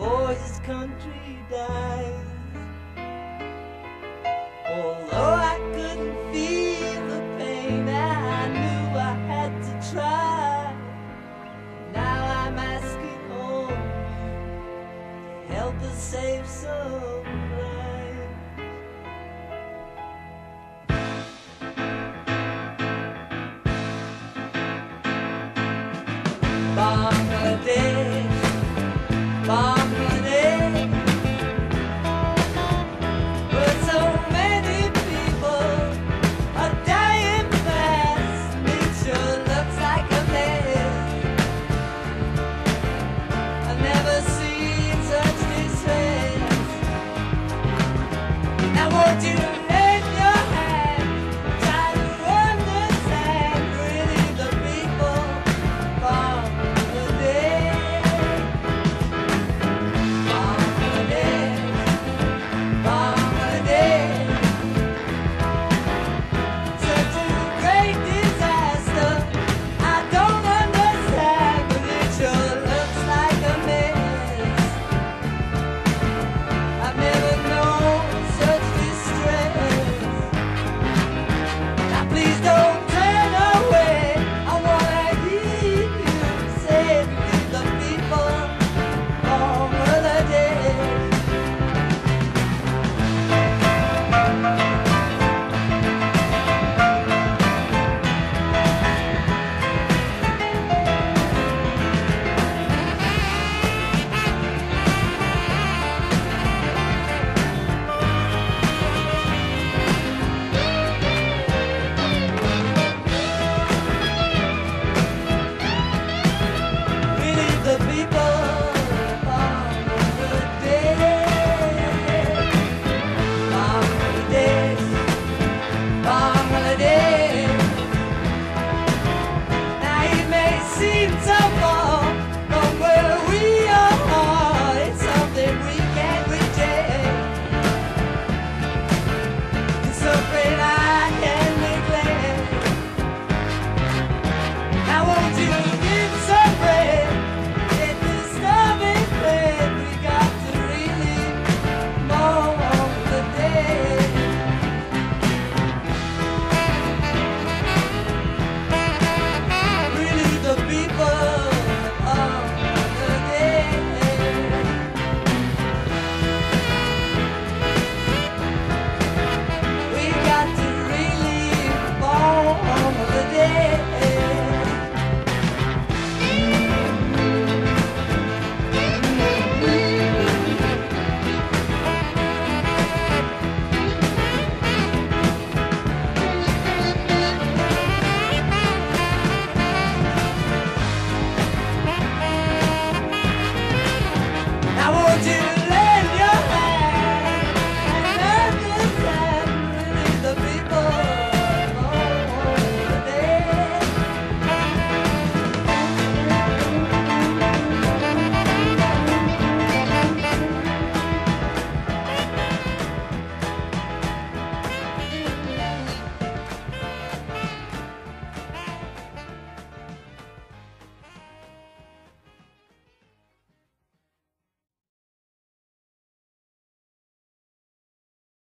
before his country dies. Although I couldn't feel the pain, I knew I had to try. Now I'm asking home to help us save some lives. Bangladesh, Bangladesh.